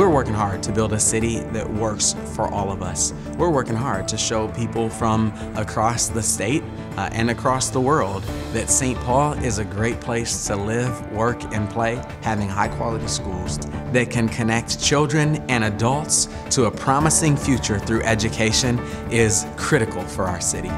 We're working hard to build a city that works for all of us. We're working hard to show people from across the state uh, and across the world that St. Paul is a great place to live, work, and play, having high quality schools that can connect children and adults to a promising future through education is critical for our city.